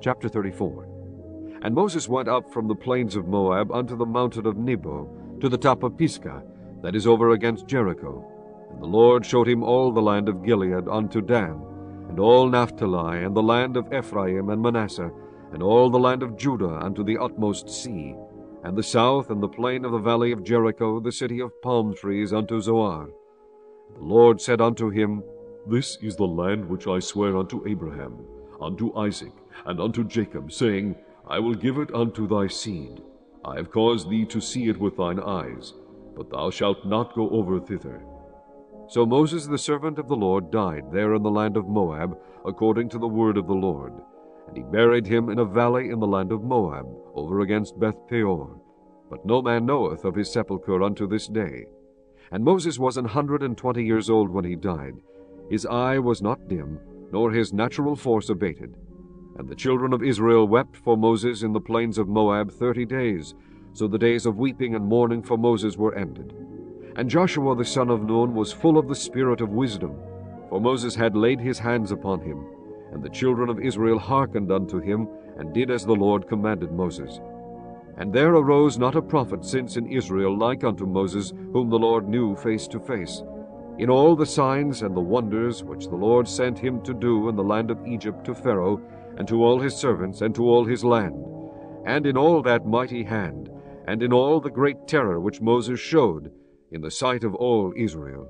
Chapter 34 And Moses went up from the plains of Moab unto the mountain of Nebo, to the top of Pisgah, that is over against Jericho. And the Lord showed him all the land of Gilead unto Dan, and all Naphtali, and the land of Ephraim and Manasseh, and all the land of Judah unto the utmost sea, and the south and the plain of the valley of Jericho, the city of palm trees, unto Zoar. The Lord said unto him, This is the land which I swear unto Abraham, unto Isaac, and unto Jacob, saying, I will give it unto thy seed. I have caused thee to see it with thine eyes, but thou shalt not go over thither. So Moses the servant of the Lord died there in the land of Moab, according to the word of the Lord. And he buried him in a valley in the land of Moab, over against Beth Peor. But no man knoweth of his sepulchre unto this day. And Moses was an hundred and twenty years old when he died. His eye was not dim, nor his natural force abated. And the children of Israel wept for Moses in the plains of Moab thirty days, so the days of weeping and mourning for Moses were ended. And Joshua the son of Nun was full of the spirit of wisdom, for Moses had laid his hands upon him. And the children of Israel hearkened unto him, and did as the Lord commanded Moses. And there arose not a prophet since in Israel like unto Moses, whom the Lord knew face to face, in all the signs and the wonders which the Lord sent him to do in the land of Egypt to Pharaoh, and to all his servants, and to all his land, and in all that mighty hand, and in all the great terror which Moses showed in the sight of all Israel.